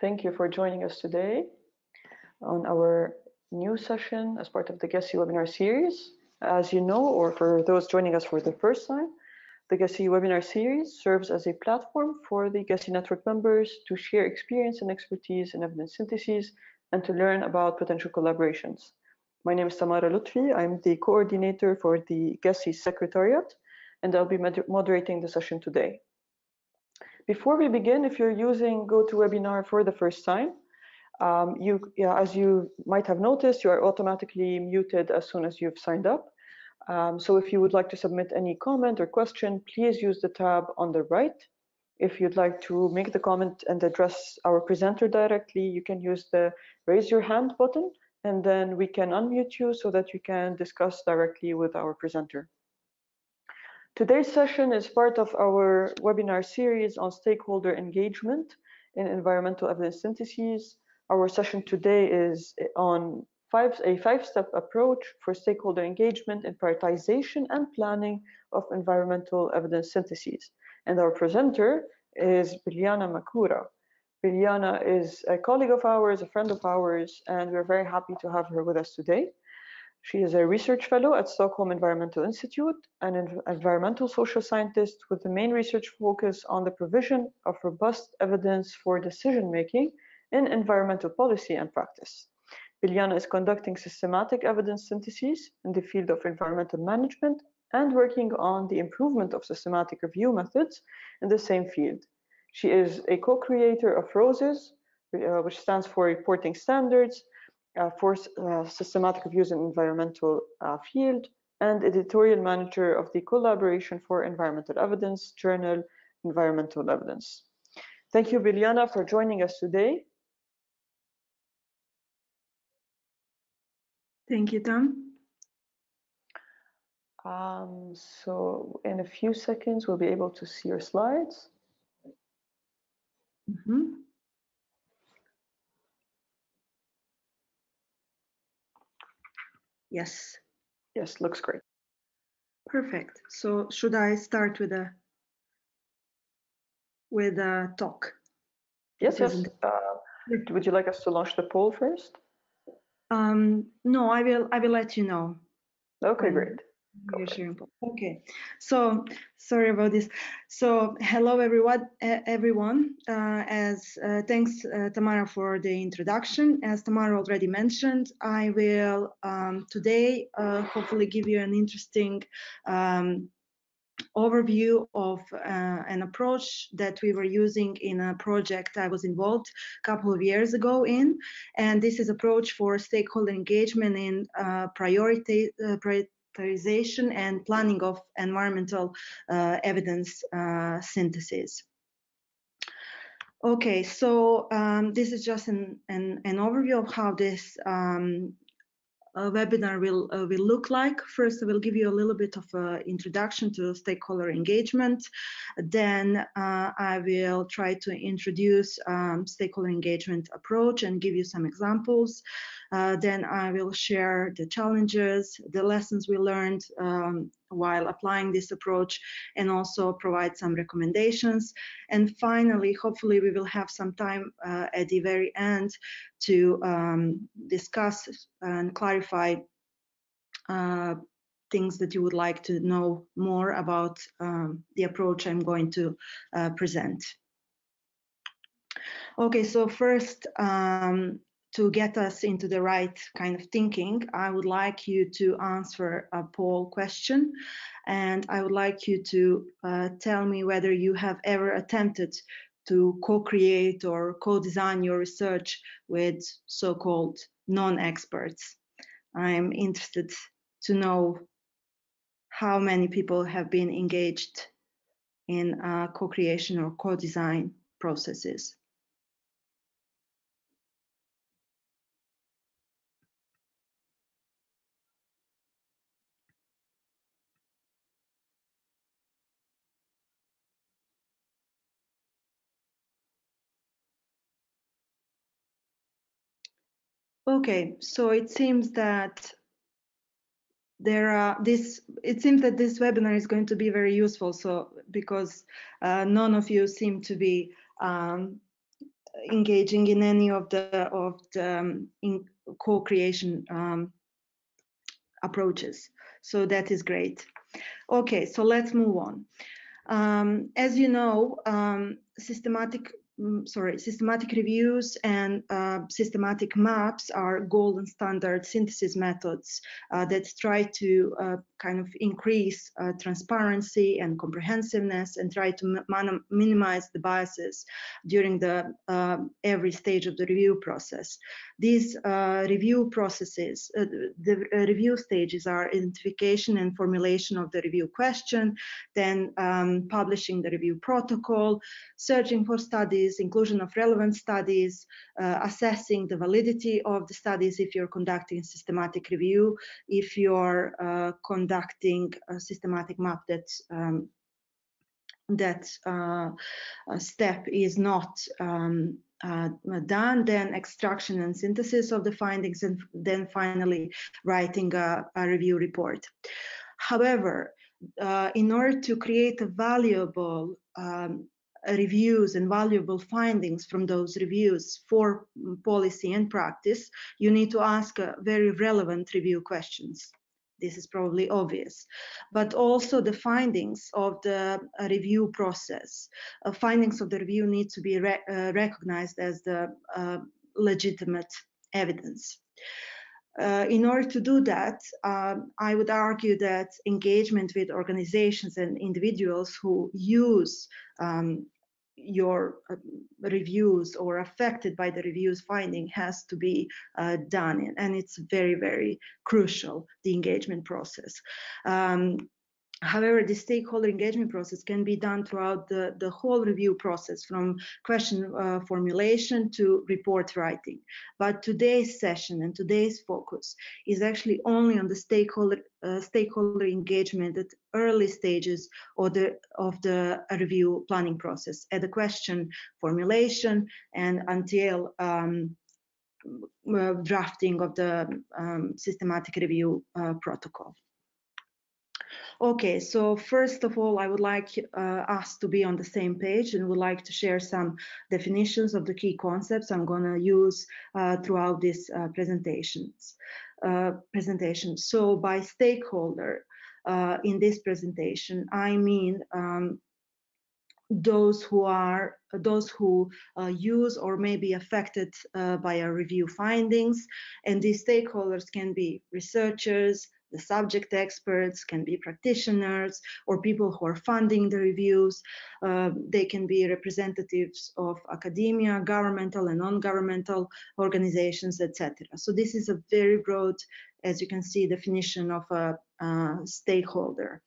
Thank you for joining us today on our new session as part of the GESI webinar series. As you know, or for those joining us for the first time, the GESI webinar series serves as a platform for the GESI network members to share experience and expertise in evidence synthesis and to learn about potential collaborations. My name is Tamara Lutfi. I'm the coordinator for the GESI Secretariat, and I'll be moderating the session today. Before we begin, if you're using GoToWebinar for the first time, um, you, yeah, as you might have noticed, you are automatically muted as soon as you've signed up. Um, so if you would like to submit any comment or question, please use the tab on the right. If you'd like to make the comment and address our presenter directly, you can use the raise your hand button, and then we can unmute you so that you can discuss directly with our presenter. Today's session is part of our webinar series on stakeholder engagement in environmental evidence syntheses. Our session today is on five, a five-step approach for stakeholder engagement in prioritization and planning of environmental evidence syntheses. And our presenter is Biljana Macura. Biljana is a colleague of ours, a friend of ours, and we're very happy to have her with us today. She is a research fellow at Stockholm Environmental Institute and an environmental social scientist with the main research focus on the provision of robust evidence for decision making in environmental policy and practice. Biljana is conducting systematic evidence syntheses in the field of environmental management and working on the improvement of systematic review methods in the same field. She is a co-creator of ROSES, uh, which stands for Reporting Standards, for uh, systematic reviews in environmental uh, field and editorial manager of the Collaboration for Environmental Evidence journal Environmental Evidence. Thank you, Biljana, for joining us today. Thank you, Tom. Um, so in a few seconds, we'll be able to see your slides. Mm -hmm. Yes. Yes, looks great. Perfect. So should I start with a with a talk? Yes, yes. Uh, would you like us to launch the poll first? Um, no, I will. I will let you know. Okay, great. Okay, so sorry about this. So hello everyone. Everyone, uh, as uh, thanks uh, Tamara for the introduction. As Tamara already mentioned, I will um, today uh, hopefully give you an interesting um, overview of uh, an approach that we were using in a project I was involved a couple of years ago in. And this is approach for stakeholder engagement in uh, priority, uh, prioritization and planning of environmental uh, evidence uh, synthesis. Okay, so um, this is just an, an, an, overview of how this um, uh, webinar will uh, will look like. First, I will give you a little bit of an introduction to stakeholder engagement. Then uh, I will try to introduce um, stakeholder engagement approach and give you some examples. Uh, then I will share the challenges, the lessons we learned um, while applying this approach, and also provide some recommendations. And finally, hopefully, we will have some time uh, at the very end to um, discuss and clarify uh, things that you would like to know more about um, the approach I'm going to uh, present. Okay, so first, um, to get us into the right kind of thinking, I would like you to answer a poll question. And I would like you to uh, tell me whether you have ever attempted to co-create or co-design your research with so-called non-experts. I'm interested to know how many people have been engaged in uh, co-creation or co-design processes. Okay, so it seems that there are this it seems that this webinar is going to be very useful so because uh, none of you seem to be um, engaging in any of the of the um, co-creation um, approaches. So that is great. Okay, so let's move on. Um, as you know, um, systematic sorry, systematic reviews and uh, systematic maps are golden standard synthesis methods uh, that try to uh, kind of increase uh, transparency and comprehensiveness and try to minimize the biases during the um, every stage of the review process. These uh, review processes, uh, the review stages are identification and formulation of the review question, then um, publishing the review protocol, searching for studies, inclusion of relevant studies, uh, assessing the validity of the studies if you're conducting systematic review, if you're uh, conducting a systematic map that um, that uh, step is not um, uh, done, then extraction and synthesis of the findings, and then finally writing a, a review report. However, uh, in order to create a valuable um, reviews and valuable findings from those reviews for policy and practice, you need to ask very relevant review questions. This is probably obvious, but also the findings of the uh, review process. Uh, findings of the review need to be re uh, recognized as the uh, legitimate evidence. Uh, in order to do that, um, I would argue that engagement with organizations and individuals who use um, your uh, reviews or affected by the reviews finding has to be uh, done and it's very very crucial the engagement process. Um, However, the stakeholder engagement process can be done throughout the, the whole review process from question uh, formulation to report writing. But today's session and today's focus is actually only on the stakeholder uh, stakeholder engagement at early stages of the, of the review planning process at the question formulation and until um, drafting of the um, systematic review uh, protocol. Okay, so first of all, I would like uh, us to be on the same page and would like to share some definitions of the key concepts I'm going to use uh, throughout this uh, presentations. Uh, presentation. So by stakeholder uh, in this presentation, I mean um, those who are those who uh, use or may be affected uh, by our review findings and these stakeholders can be researchers the subject experts can be practitioners or people who are funding the reviews. Uh, they can be representatives of academia, governmental and non-governmental organizations, etc. So this is a very broad, as you can see, definition of a, a stakeholder.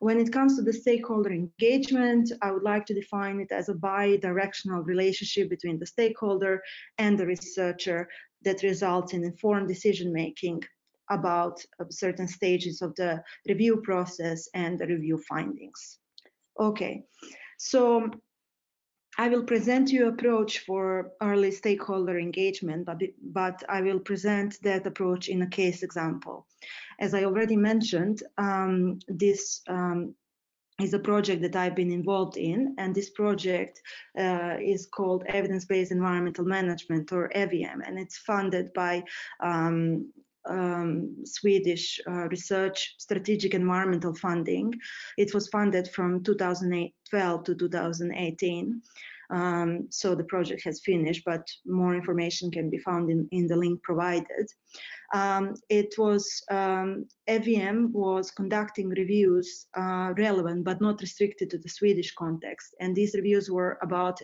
When it comes to the stakeholder engagement, I would like to define it as a bi-directional relationship between the stakeholder and the researcher that results in informed decision making about uh, certain stages of the review process and the review findings. Okay, so I will present you approach for early stakeholder engagement, but, but I will present that approach in a case example. As I already mentioned, um, this um, is a project that I've been involved in, and this project uh, is called Evidence-Based Environmental Management, or EVM, and it's funded by um, um, Swedish uh, research strategic environmental funding. It was funded from 2012 to 2018. Um, so the project has finished, but more information can be found in, in the link provided. Um, it was, um, was conducting reviews uh, relevant but not restricted to the Swedish context. And these reviews were about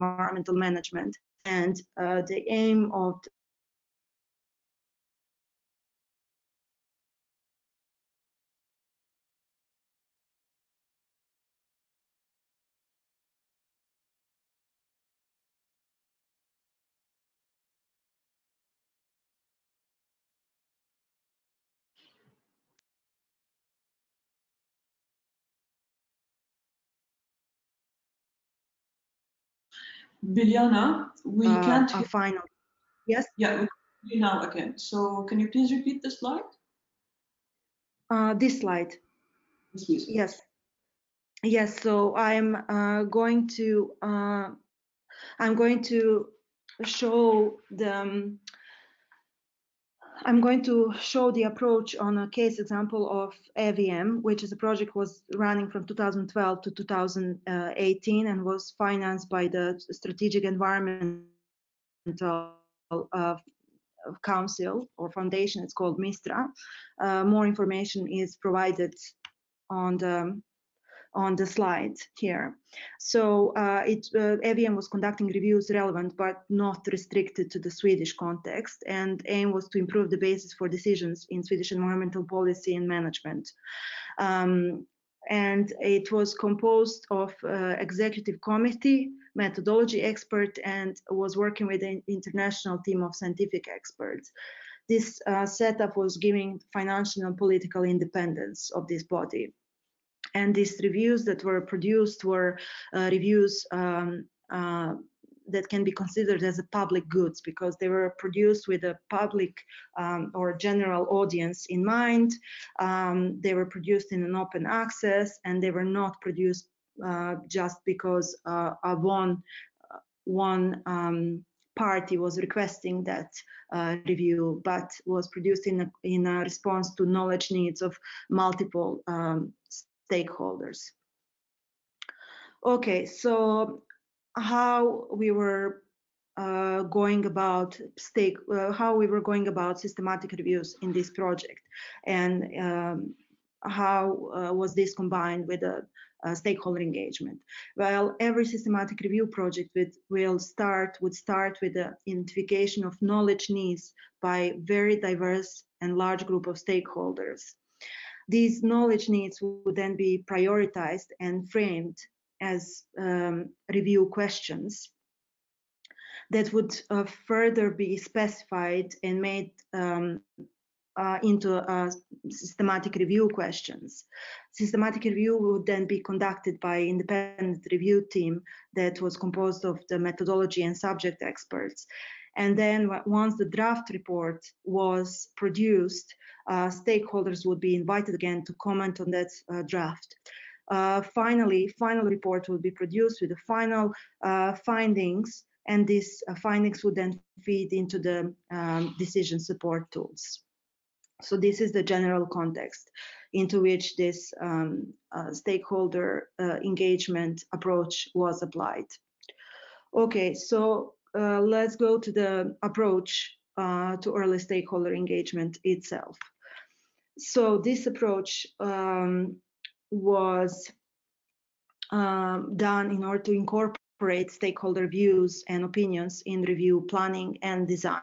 environmental management. And uh, the aim of Biljana, we uh, can't hear. final. Yes? Yeah, we now again. So can you please repeat the slide? Uh, this slide. Please. Yes. yes, so I'm uh, going to uh, I'm going to show the um, I'm going to show the approach on a case example of EviEM, which is a project was running from 2012 to 2018 and was financed by the Strategic Environmental uh, Council or Foundation. It's called MISTRA. Uh, more information is provided on the on the slide here. So uh, it, uh, EVM was conducting reviews relevant but not restricted to the Swedish context and aim was to improve the basis for decisions in Swedish environmental policy and management. Um, and it was composed of uh, executive committee, methodology expert, and was working with an international team of scientific experts. This uh, setup was giving financial and political independence of this body and these reviews that were produced were uh, reviews um, uh, that can be considered as a public goods because they were produced with a public um, or general audience in mind. Um, they were produced in an open access and they were not produced uh, just because uh, one one um, party was requesting that uh, review, but was produced in a, in a response to knowledge needs of multiple um, stakeholders. Okay, so how we were uh, going about stake, uh, how we were going about systematic reviews in this project, and um, how uh, was this combined with a, a, stakeholder engagement? Well, every systematic review project with, will start would start with the identification of knowledge needs by very diverse and large group of stakeholders. These knowledge needs would then be prioritized and framed as um, review questions that would uh, further be specified and made um, uh, into uh, systematic review questions. Systematic review would then be conducted by independent review team that was composed of the methodology and subject experts. And then once the draft report was produced, uh, stakeholders would be invited again to comment on that uh, draft. Uh, finally, final report will be produced with the final uh, findings, and these uh, findings would then feed into the um, decision support tools. So this is the general context into which this um, uh, stakeholder engagement approach was applied. Okay, so uh, let's go to the approach uh, to early stakeholder engagement itself. So this approach um, was um, done in order to incorporate stakeholder views and opinions in review planning and design.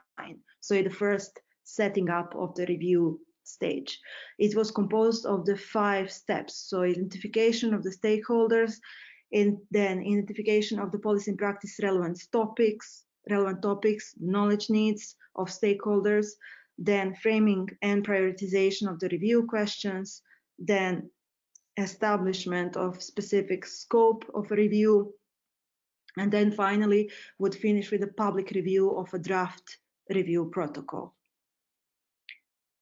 So the first setting up of the review stage. It was composed of the five steps. So identification of the stakeholders, and then identification of the policy and practice relevant topics, relevant topics, knowledge needs of stakeholders, then framing and prioritization of the review questions, then establishment of specific scope of a review, and then finally would finish with a public review of a draft review protocol.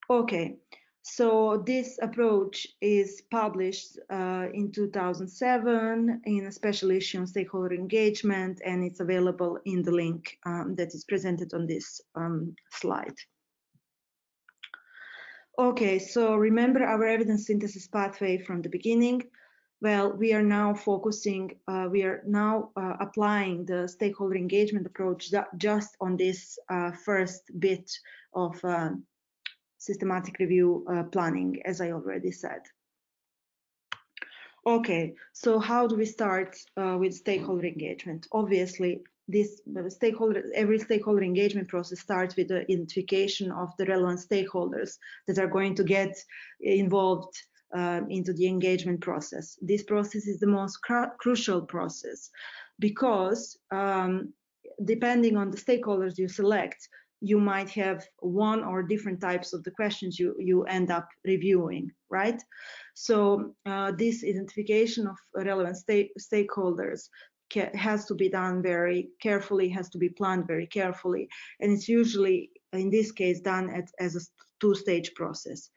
Okay, so this approach is published uh, in 2007 in a special issue on stakeholder engagement, and it's available in the link um, that is presented on this um, slide. Okay, so remember our evidence synthesis pathway from the beginning. Well, we are now focusing, uh, we are now uh, applying the stakeholder engagement approach just on this uh, first bit of um, systematic review uh, planning, as I already said. Okay, so how do we start uh, with stakeholder engagement? Obviously, this stakeholder, every stakeholder engagement process starts with the identification of the relevant stakeholders that are going to get involved uh, into the engagement process. This process is the most cru crucial process because um, depending on the stakeholders you select, you might have one or different types of the questions you, you end up reviewing, right? So uh, this identification of relevant stake, stakeholders has to be done very carefully, has to be planned very carefully, and it's usually, in this case, done at, as a two-stage process.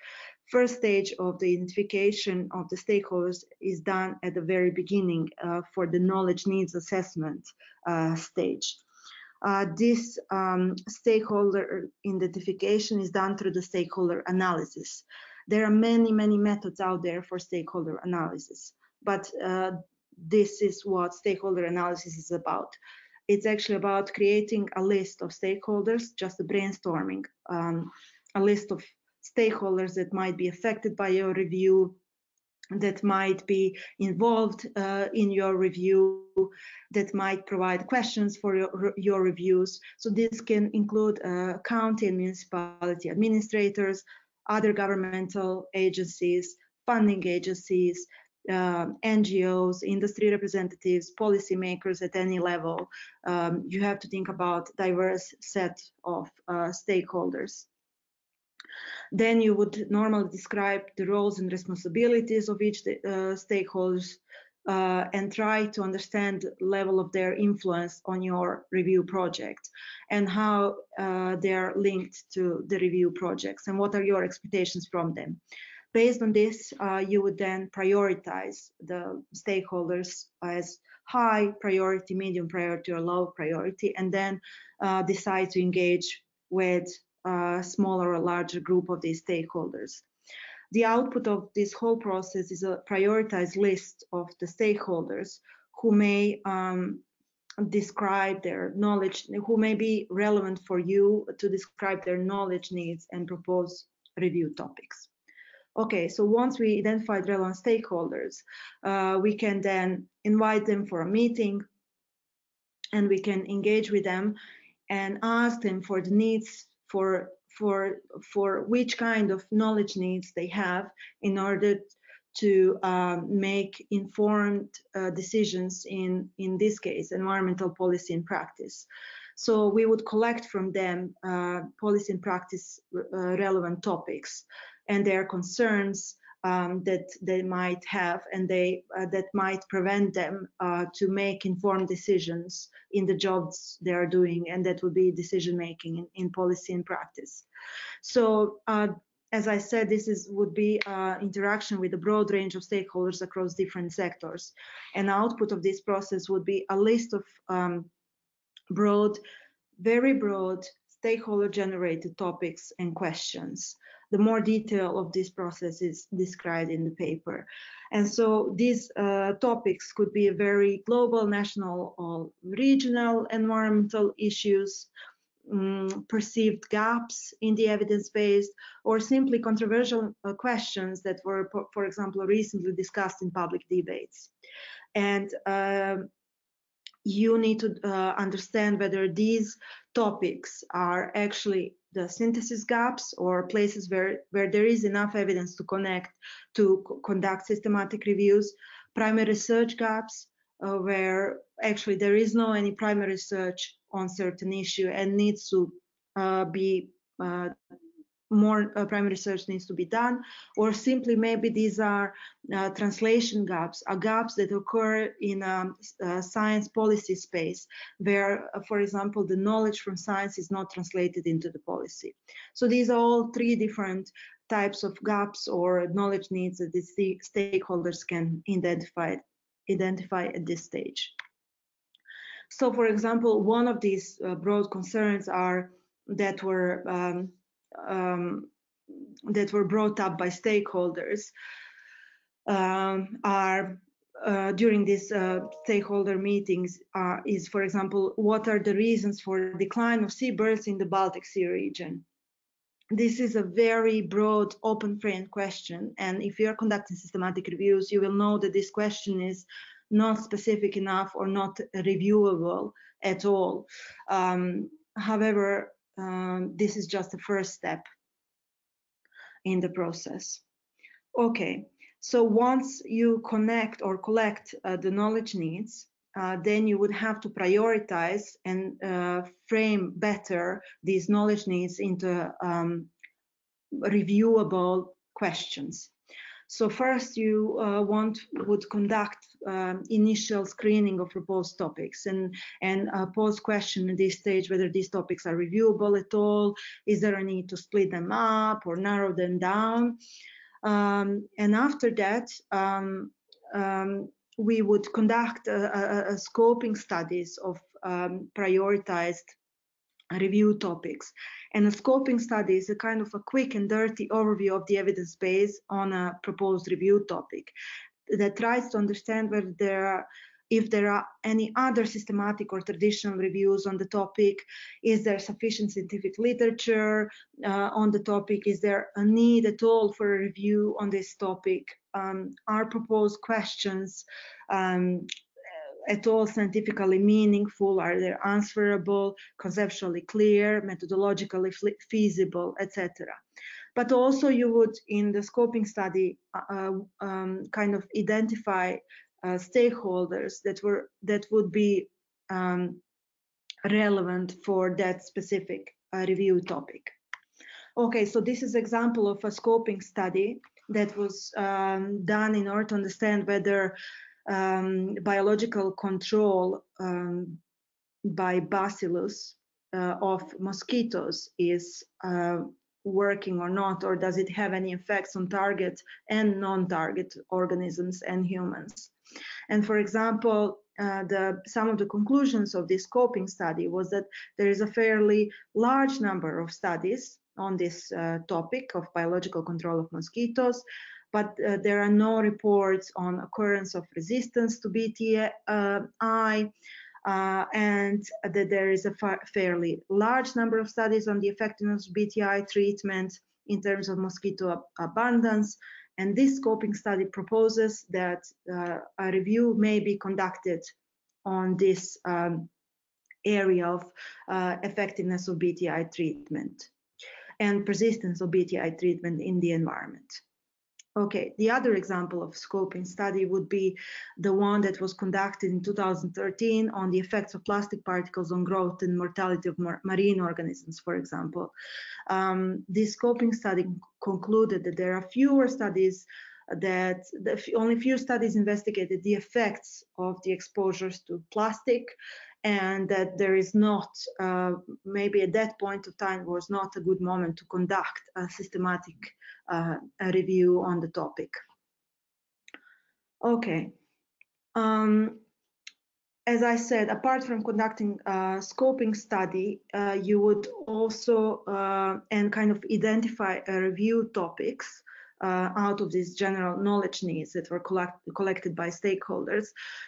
first stage of the identification of the stakeholders is done at the very beginning uh, for the knowledge needs assessment uh, stage. Uh, this um, stakeholder identification is done through the stakeholder analysis. There are many, many methods out there for stakeholder analysis, but uh, this is what stakeholder analysis is about. It's actually about creating a list of stakeholders, just a brainstorming, um, a list of stakeholders that might be affected by your review, that might be involved uh, in your review, that might provide questions for your, your reviews. So this can include uh, county and municipality administrators, other governmental agencies, funding agencies, uh, NGOs, industry representatives, policymakers at any level. Um, you have to think about diverse set of uh, stakeholders. Then you would normally describe the roles and responsibilities of each uh, stakeholders uh, and try to understand level of their influence on your review project and how uh, they are linked to the review projects and what are your expectations from them. Based on this, uh, you would then prioritize the stakeholders as high priority, medium priority, or low priority, and then uh, decide to engage with a smaller or larger group of these stakeholders. The output of this whole process is a prioritized list of the stakeholders who may um, describe their knowledge, who may be relevant for you to describe their knowledge needs and propose review topics. Okay, so once we identified relevant stakeholders, uh, we can then invite them for a meeting and we can engage with them and ask them for the needs for for for which kind of knowledge needs they have in order to um, make informed uh, decisions in in this case environmental policy and practice. So we would collect from them uh, policy and practice uh, relevant topics and their concerns um, that they might have and they uh, that might prevent them uh, to make informed decisions in the jobs they are doing and that would be decision making in, in policy and practice so uh, as I said, this is would be uh, interaction with a broad range of stakeholders across different sectors. And output of this process would be a list of um, broad, very broad stakeholder generated topics and questions the more detail of this process is described in the paper. And so these uh, topics could be very global, national, or regional environmental issues, um, perceived gaps in the evidence base, or simply controversial uh, questions that were, for example, recently discussed in public debates. And uh, you need to uh, understand whether these topics are actually the synthesis gaps or places where, where there is enough evidence to connect to conduct systematic reviews, primary research gaps, uh, where actually there is no any primary research on certain issue and needs to uh, be uh, more uh, primary research needs to be done, or simply maybe these are uh, translation gaps, are gaps that occur in a, a science policy space, where, uh, for example, the knowledge from science is not translated into the policy. So these are all three different types of gaps or knowledge needs that the stakeholders can identify, identify at this stage. So, for example, one of these uh, broad concerns are that were um, um, that were brought up by stakeholders um, are uh, during these uh, stakeholder meetings uh, is, for example, what are the reasons for decline of seabirds in the Baltic Sea region? This is a very broad, open-frame question, and if you are conducting systematic reviews, you will know that this question is not specific enough or not reviewable at all. Um, however, um, this is just the first step in the process. Okay, so once you connect or collect uh, the knowledge needs, uh, then you would have to prioritize and uh, frame better these knowledge needs into um, reviewable questions. So first you uh, want would conduct um, initial screening of proposed topics and, and uh, pose question at this stage whether these topics are reviewable at all, is there a need to split them up or narrow them down. Um, and after that, um, um, we would conduct a, a, a scoping studies of um, prioritized review topics. And a scoping study is a kind of a quick and dirty overview of the evidence base on a proposed review topic that tries to understand whether there are if there are any other systematic or traditional reviews on the topic, is there sufficient scientific literature uh, on the topic, is there a need at all for a review on this topic, um, are proposed questions um, at all scientifically meaningful, are they answerable, conceptually clear, methodologically feasible, etc. But also you would, in the scoping study, uh, um, kind of identify uh, stakeholders that were that would be um, relevant for that specific uh, review topic. Okay, so this is example of a scoping study that was um, done in order to understand whether um, biological control um, by bacillus uh, of mosquitoes is uh, working or not, or does it have any effects on target and non-target organisms and humans. And for example, uh, the, some of the conclusions of this scoping study was that there is a fairly large number of studies on this uh, topic of biological control of mosquitoes, but uh, there are no reports on occurrence of resistance to BTI, uh, and that there is a fa fairly large number of studies on the effectiveness of BTI treatment in terms of mosquito ab abundance, and this scoping study proposes that uh, a review may be conducted on this um, area of uh, effectiveness of BTI treatment and persistence of BTI treatment in the environment. Okay, the other example of scoping study would be the one that was conducted in 2013 on the effects of plastic particles on growth and mortality of mar marine organisms, for example. Um, this scoping study concluded that there are fewer studies that only few studies investigated the effects of the exposures to plastic and that there is not, uh, maybe at that point of time was not a good moment to conduct a systematic a review on the topic. Okay. Um, as I said, apart from conducting a scoping study, uh, you would also uh, and kind of identify a review topics uh, out of these general knowledge needs that were collect collected by stakeholders.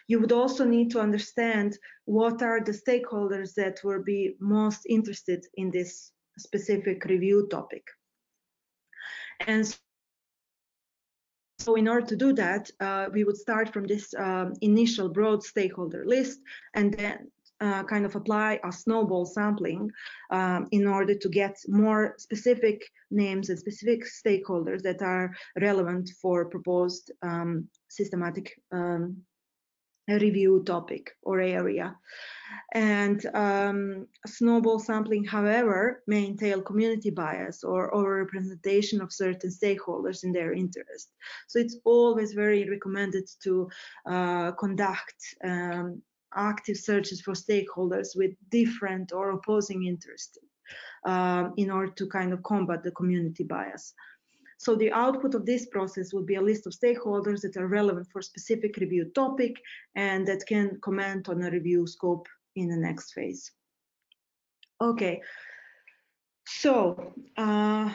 You would also need to understand what are the stakeholders that will be most interested in this specific review topic. And so in order to do that, uh, we would start from this um, initial broad stakeholder list and then uh, kind of apply a snowball sampling um, in order to get more specific names and specific stakeholders that are relevant for proposed um, systematic um, review topic or area. And um, snowball sampling, however, may entail community bias or overrepresentation of certain stakeholders in their interest. So it's always very recommended to uh, conduct um, active searches for stakeholders with different or opposing interests um, in order to kind of combat the community bias. So the output of this process would be a list of stakeholders that are relevant for specific review topic and that can comment on a review scope in the next phase. Okay, so uh,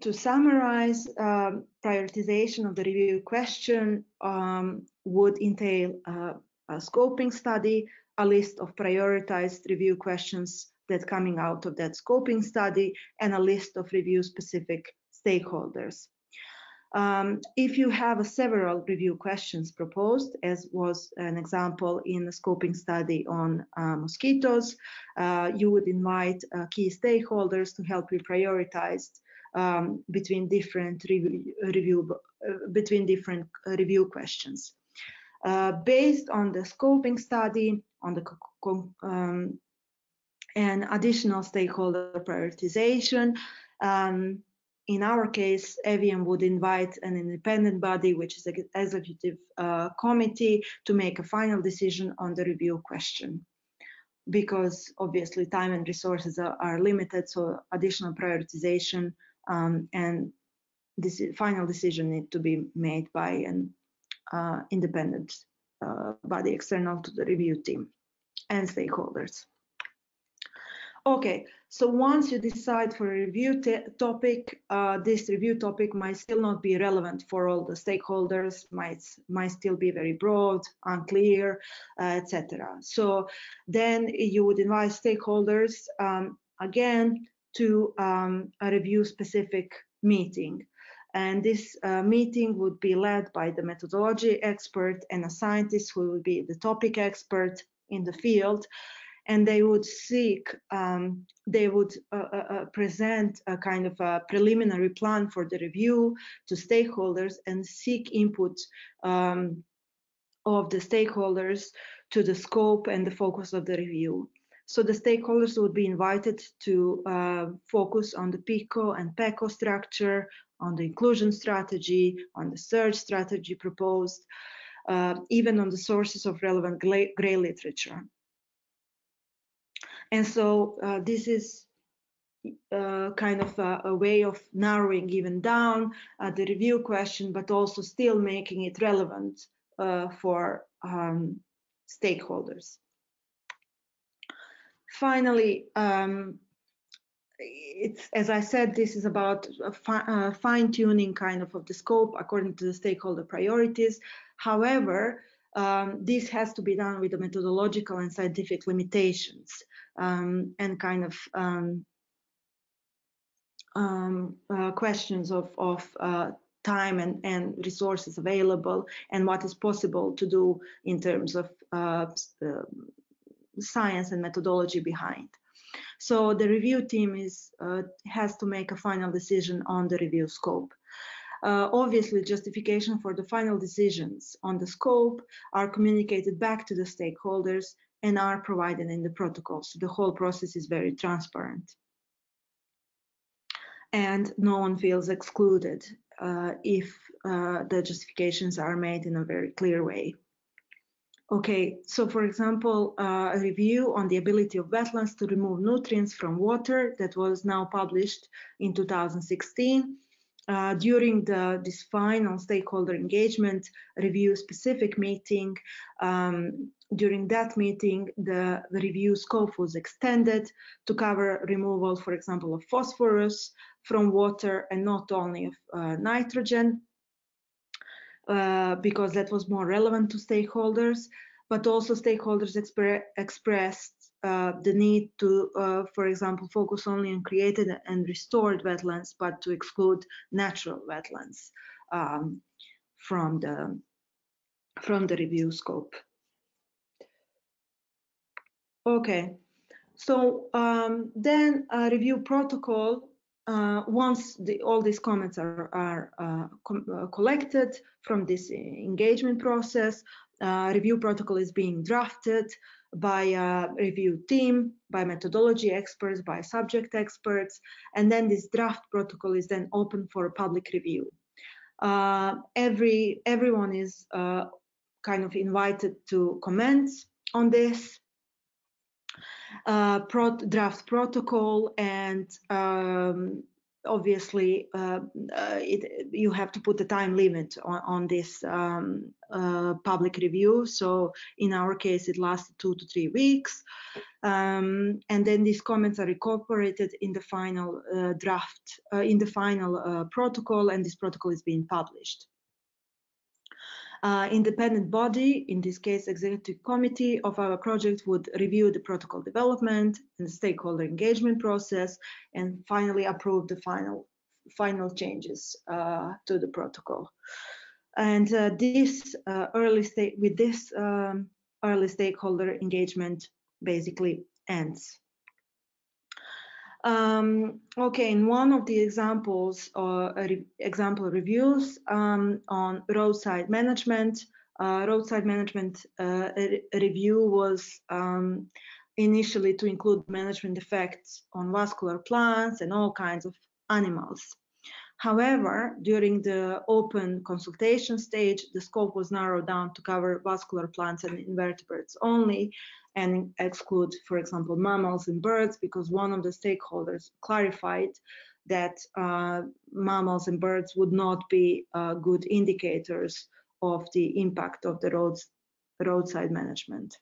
to summarize, um, prioritization of the review question um, would entail uh, a scoping study, a list of prioritized review questions that coming out of that scoping study, and a list of review specific stakeholders. Um, if you have several review questions proposed, as was an example in the scoping study on uh, mosquitoes, uh, you would invite uh, key stakeholders to help you prioritize um, between different review, review uh, between different review questions. Uh, based on the scoping study, on the um, and additional stakeholder prioritization, um, in our case, EviEM would invite an independent body, which is an executive uh, committee, to make a final decision on the review question. Because obviously time and resources are, are limited, so additional prioritization um, and this final decision need to be made by an uh, independent uh, body external to the review team and stakeholders. Okay, so once you decide for a review topic, uh, this review topic might still not be relevant for all the stakeholders, might, might still be very broad, unclear, uh, etc. So then you would invite stakeholders um, again to um, a review specific meeting. And this uh, meeting would be led by the methodology expert and a scientist who will be the topic expert in the field and they would seek, um, they would uh, uh, uh, present a kind of a preliminary plan for the review to stakeholders and seek input um, of the stakeholders to the scope and the focus of the review. So the stakeholders would be invited to uh, focus on the PICO and PECO structure, on the inclusion strategy, on the search strategy proposed, uh, even on the sources of relevant gray literature. And so uh, this is uh, kind of a, a, way of narrowing even down uh, the review question, but also still making it relevant uh, for um, stakeholders. Finally, um, it's as I said, this is about fi uh, fine tuning kind of of the scope according to the stakeholder priorities. However, um, this has to be done with the methodological and scientific limitations um, and kind of um, um, uh, questions of, of uh, time and, and resources available and what is possible to do in terms of uh, science and methodology behind. So the review team is uh, has to make a final decision on the review scope. Uh, obviously, justification for the final decisions on the scope are communicated back to the stakeholders and are provided in the protocol. So the whole process is very transparent. And no one feels excluded uh, if uh, the justifications are made in a very clear way. Okay, so for example, uh, a review on the ability of wetlands to remove nutrients from water that was now published in 2016 uh, during the, this final stakeholder engagement review specific meeting, um, during that meeting, the, the, review scope was extended to cover removal, for example, of phosphorus from water and not only of uh, nitrogen, uh, because that was more relevant to stakeholders, but also stakeholders expre expressed uh, the need to, uh, for example, focus only on created and restored wetlands, but to exclude natural wetlands um, from the from the review scope. Okay, so um, then a review protocol. Uh, once the, all these comments are, are uh, uh, collected from this engagement process, review protocol is being drafted by a review team, by methodology experts, by subject experts, and then this draft protocol is then open for public review. Uh, every everyone is uh, kind of invited to comment on this uh, draft protocol and um, obviously uh, uh, it, you have to put a time limit on, on this um, uh, public review. So in our case, it lasted two to three weeks. Um, and then these comments are incorporated in the final draft, in the final protocol, and this protocol is being published uh, independent body, in this case executive committee of our project would review the protocol development and stakeholder engagement process and finally approve the final final changes uh, to the protocol. And uh, this uh, early state with this um, early stakeholder engagement basically ends. Um, okay, in one of the examples, uh, re example reviews um, on roadside management, uh, roadside management uh, re review was um, initially to include management effects on vascular plants and all kinds of animals. However, during the open consultation stage, the scope was narrowed down to cover vascular plants and invertebrates only, and exclude, for example, mammals and birds because one of the stakeholders clarified that uh, mammals and birds would not be uh, good indicators of the impact of the roads, roadside management.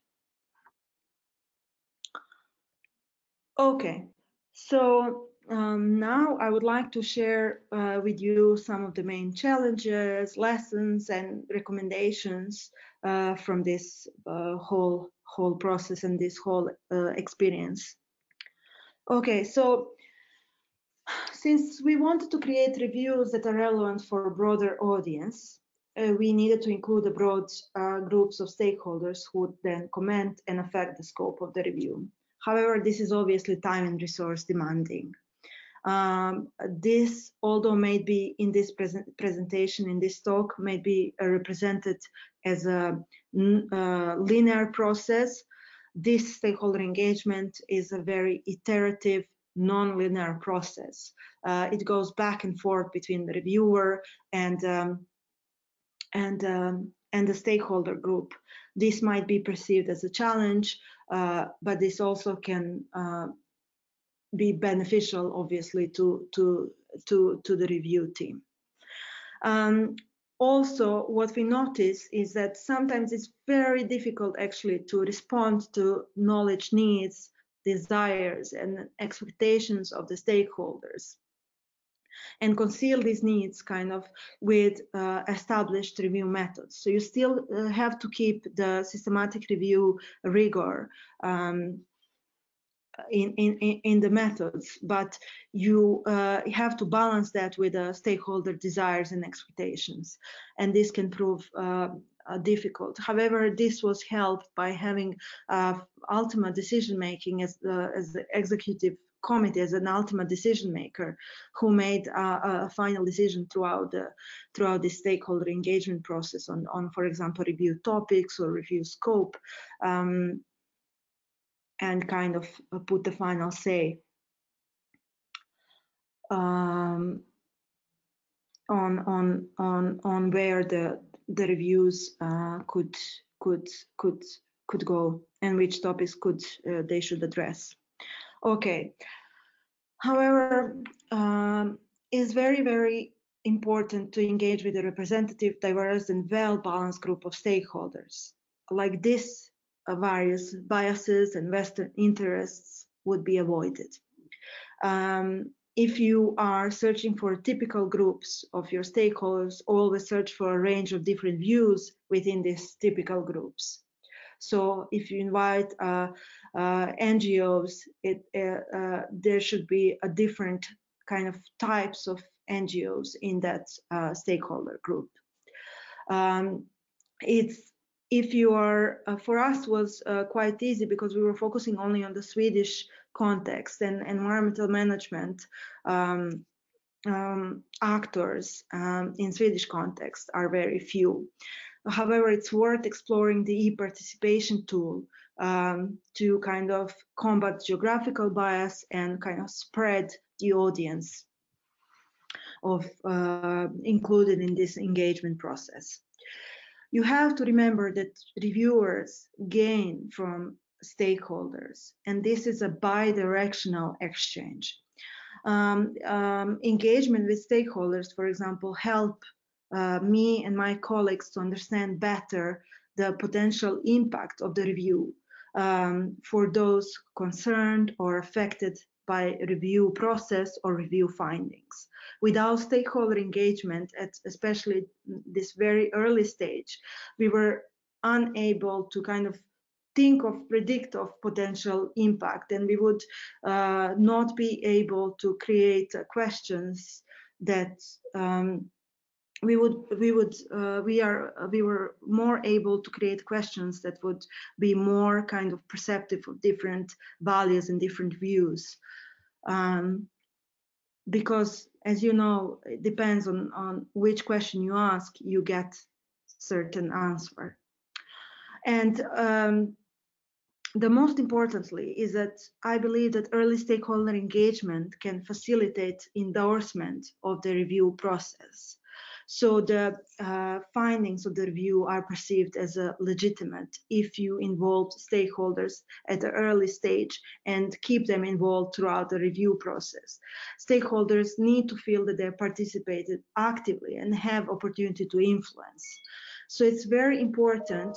Okay, so um, now I would like to share uh, with you some of the main challenges, lessons, and recommendations uh, from this uh, whole whole process and this whole uh, experience. Okay, so since we wanted to create reviews that are relevant for a broader audience, uh, we needed to include a broad uh, groups of stakeholders who would then comment and affect the scope of the review. However, this is obviously time and resource demanding. Um, this, although maybe in this present presentation, in this talk, may be uh, represented as a uh, linear process. This stakeholder engagement is a very iterative, non-linear process. Uh, it goes back and forth between the reviewer and um, and um, and the stakeholder group. This might be perceived as a challenge, uh, but this also can uh, be beneficial, obviously, to to to to the review team. Um, also, what we notice is that sometimes it's very difficult actually to respond to knowledge needs, desires, and expectations of the stakeholders and conceal these needs kind of with uh, established review methods. So you still uh, have to keep the systematic review rigor um, in, in, in the methods, but you uh, have to balance that with the stakeholder desires and expectations. And this can prove uh, uh, difficult. However, this was helped by having uh, ultimate decision making as the, as the executive committee as an ultimate decision maker who made a final decision throughout the throughout the stakeholder engagement process on, on for example review topics or review scope um, and kind of uh, put the final say um, on on on on where the the reviews uh, could could could could go and which topics could uh, they should address. Okay. However, um, it's very very important to engage with a representative, diverse, and well-balanced group of stakeholders. Like this, various biases and Western interests would be avoided. Um, if you are searching for typical groups of your stakeholders, always search for a range of different views within these typical groups. So if you invite uh, uh, NGOs, it, uh, uh, there should be a different kind of types of NGOs in that uh, stakeholder group. Um, it's if you are uh, for us was uh, quite easy because we were focusing only on the Swedish context and environmental management um, um, actors um, in Swedish context are very few. However, it's worth exploring the e-participation tool um, to kind of combat geographical bias and kind of spread the audience of uh, included in this engagement process you have to remember that reviewers gain from stakeholders, and this is a bi-directional exchange. Um, um, engagement with stakeholders, for example, help uh, me and my colleagues to understand better the potential impact of the review um, for those concerned or affected by review process or review findings. Without stakeholder engagement, at especially this very early stage, we were unable to kind of think of predict of potential impact and we would uh, not be able to create uh, questions that um, we would we would uh, we are we were more able to create questions that would be more kind of perceptive of different values and different views. Um, because as you know it depends on on which question you ask you get certain answer. And um, the most importantly is that I believe that early stakeholder engagement can facilitate endorsement of the review process So the uh, findings of the review are perceived as a legitimate if you involve stakeholders at the early stage and keep them involved throughout the review process. Stakeholders need to feel that they participated actively and have opportunity to influence. So it's very important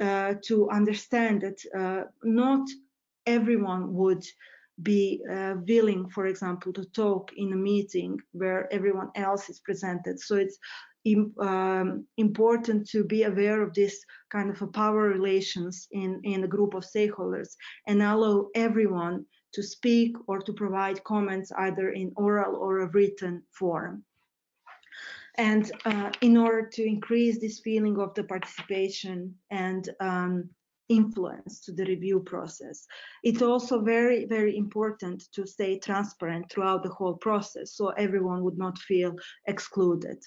uh, to understand that uh, not everyone would be uh, willing, for example, to talk in a meeting where everyone else is presented. So it's um, important to be aware of this kind of a power relations in, in a group of stakeholders and allow everyone to speak or to provide comments either in oral or a written form. And uh, in order to increase this feeling of the participation and um, influence to the review process. It's also very, very important to stay transparent throughout the whole process so everyone would not feel excluded.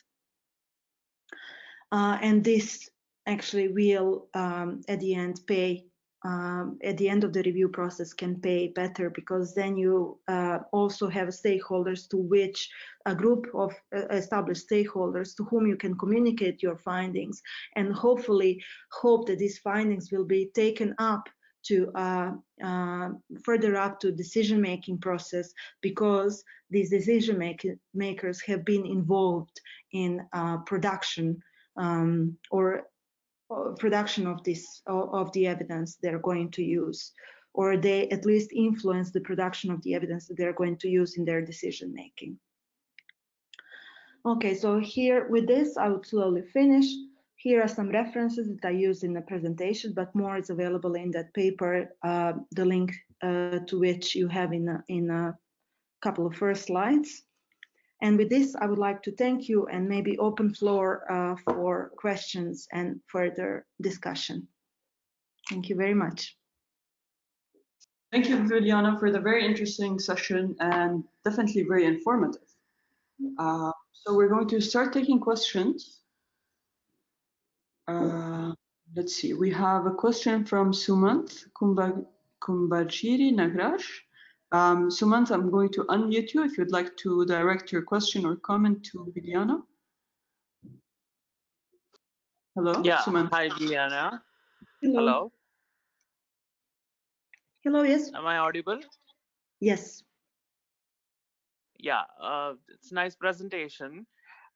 Uh, and this actually will, um, at the end, pay um, at the end of the review process can pay better because then you uh, also have stakeholders to which a group of uh, established stakeholders to whom you can communicate your findings and hopefully hope that these findings will be taken up to uh, uh, further up to decision making process because these decision make makers have been involved in uh, production um, or production of this of the evidence they're going to use or they at least influence the production of the evidence that they're going to use in their decision making. Okay so here with this i would slowly finish. Here are some references that i used in the presentation but more is available in that paper uh, the link uh, to which you have in a, in a couple of first slides and with this, I would like to thank you and maybe open floor uh, for questions and further discussion. Thank you very much. Thank you, Biljana, for the very interesting session and definitely very informative. Uh, so we're going to start taking questions. Uh, let's see, we have a question from Sumant Kumbajiri Nagraj. Um, Sumant, I'm going to unmute you if you'd like to direct your question or comment to Biljana. Hello, yeah. Sumant. Hi, Biljana. Hello. Hello. Hello, yes. Am I audible? Yes. Yeah, uh, it's a nice presentation.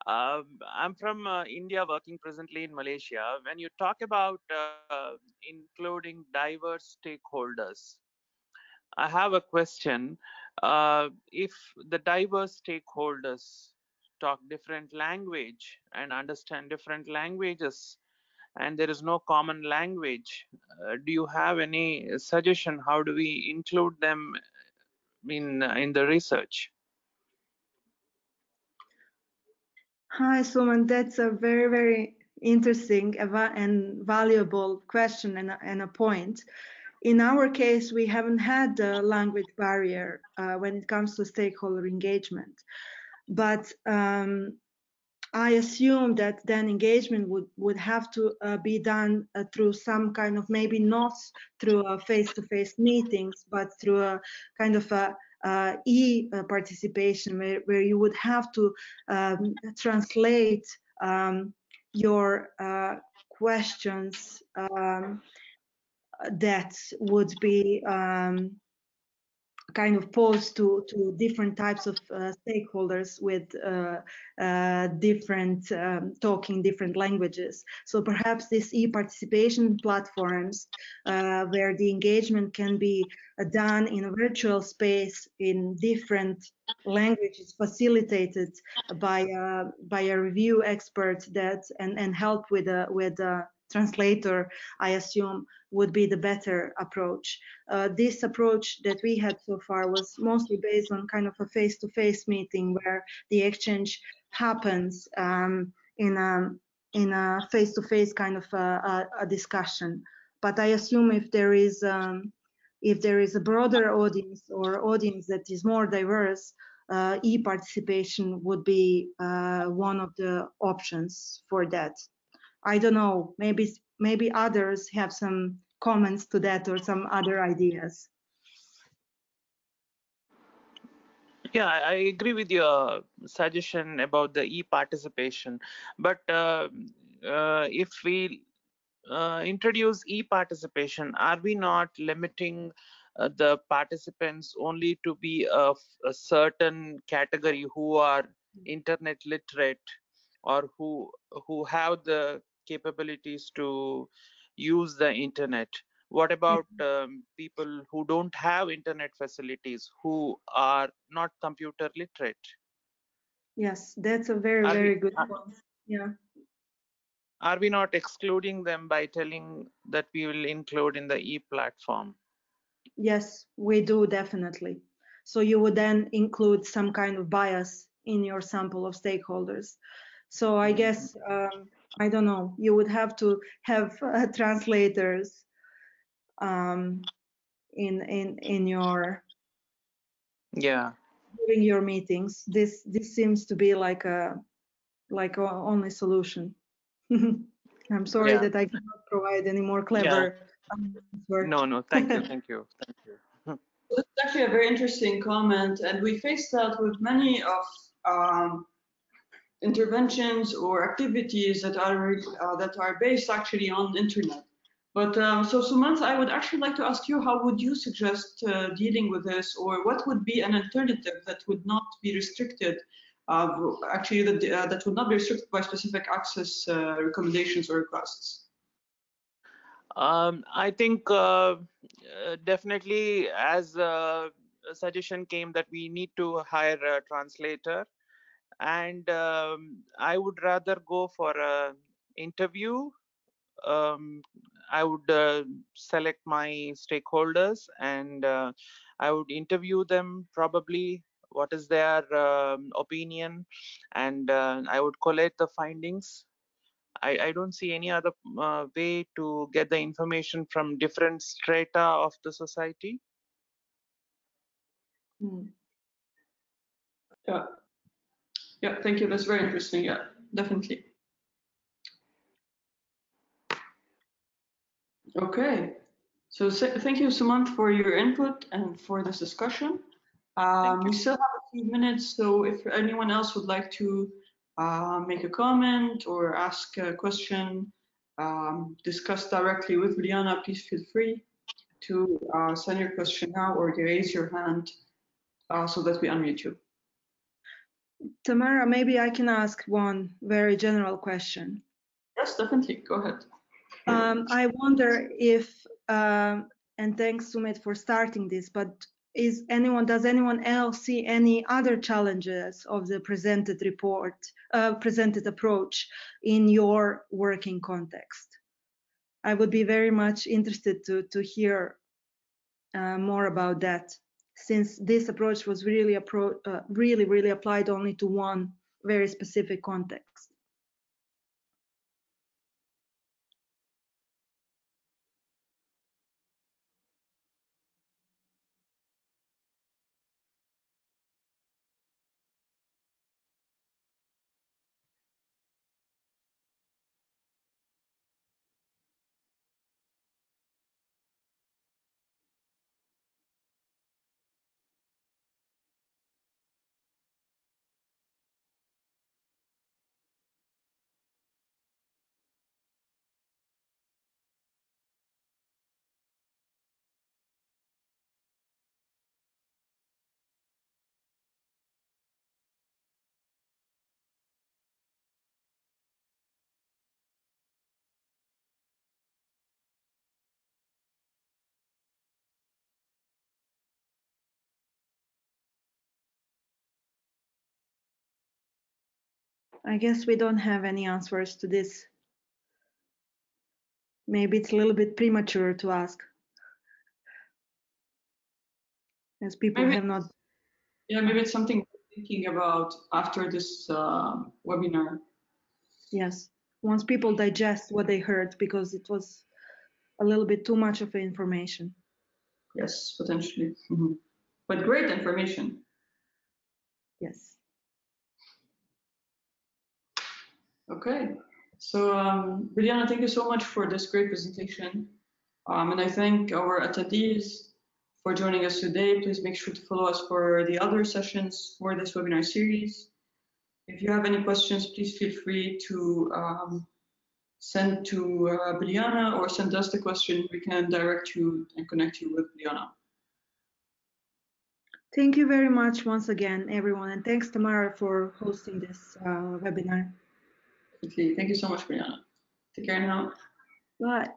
Um, I'm from uh, India, working presently in Malaysia. When you talk about uh, including diverse stakeholders, I have a question. Uh, if the diverse stakeholders talk different language and understand different languages, and there is no common language, uh, do you have any suggestion? How do we include them in in the research? Hi, Suman. That's a very, very interesting and valuable question and and a point in our case, we haven't had a language barrier uh, when it comes to stakeholder engagement. But um, I assume that then engagement would, would have to uh, be done uh, through some kind of maybe not through a face-to-face -face meetings, but through a kind of a e-participation where, where you would have to um, translate um, your uh, questions um, that would be um, kind of posed to, to different types of uh, stakeholders with uh, uh, different um, talking different languages. So perhaps these e-participation platforms uh, where the engagement can be done in a virtual space in different languages facilitated by by a review expert that and, and help with a with a translator, I assume, would be the better approach. Uh, this approach that we had so far was mostly based on kind of a face-to-face meeting where the exchange happens um, in a in a face-to-face kind of a, a, a, discussion. But I assume if there is um, if there is a broader audience or audience that is more diverse, uh, e-participation would be uh, one of the options for that. I don't know, maybe maybe others have some comments to that or some other ideas. Yeah, I agree with your suggestion about the e-participation, but uh, uh, if we uh, introduce e-participation, are we not limiting uh, the participants only to be of a certain category who are internet literate or who who have the capabilities to use the internet? What about um, people who don't have internet facilities, who are not computer literate? Yes, that's a very, Are we- very good are- point. Yeah. Are we not excluding them by telling that we will include in the e-platform? Yes, we do definitely. So you would then include some kind of bias in your sample of stakeholders. So I guess, um, I don't know, you would have to have uh, translators um, in, in, in your, Yeah. during your meetings. This, this seems to be like a, like a only solution. I'm sorry Yeah. that I cannot provide any more clever answer. No, no. Thank you. Thank you. Thank you. This is actually a very interesting comment, and we face that with many of um, interventions or activities that are uh, that are based actually on internet. But um, so Sumant, I would actually like to ask you, how would you suggest uh, dealing with this, or what would be an alternative that would not be restricted? Uh, actually, that, uh, that would not be restricted by specific access uh, recommendations or requests. Um, I think uh, definitely as a suggestion came that we need to hire a translator and um, I would rather go for a interview. Um, I would uh, select my stakeholders and uh, I would interview them probably what is their um, opinion and uh, I would collate the findings I, I don't see any other uh, way to get the information from different strata of the society. Hmm. Yeah. Yeah, thank you. That's very interesting. Yeah, definitely. Okay. So thank you, Sumant, for your input and for this discussion. Um, we still have a few minutes, so if anyone else would like to uh, make a comment or ask a question, um, discuss directly with Biljana, please feel free to uh, send your question now or raise your hand uh, so that we unmute you. Tamara, maybe I can ask one very general question. Yes, definitely. Go ahead. Um, I wonder if, um, and thanks Sumit for starting this, but is anyone, does anyone else see any other challenges of the presented report, uh, presented approach in your working context? I would be very much interested to, to hear uh, more about that, since this approach was really, appro uh, really, really applied only to one very specific context. I guess we don't have any answers to this. Maybe it's a little bit premature to ask. As people Maybe- have not, Yeah, maybe it's something thinking about after this uh, webinar. yes, once people digest what they heard, because it was a little bit too much of information. Yes, potentially. Mhm. But great information. Yes. Okay. So, um, Biljana, thank you so much for this great presentation. Um, and I thank our attendees for joining us today. Please make sure to follow us for the other sessions for this webinar series. If you have any questions, please feel free to um, send to uh, Biljana or send us the question. We can direct you and connect you with Biljana. Thank you very much once again, everyone, and thanks Tamara for hosting this uh, webinar. Thank you so much, Biljana. Take care now. Bye.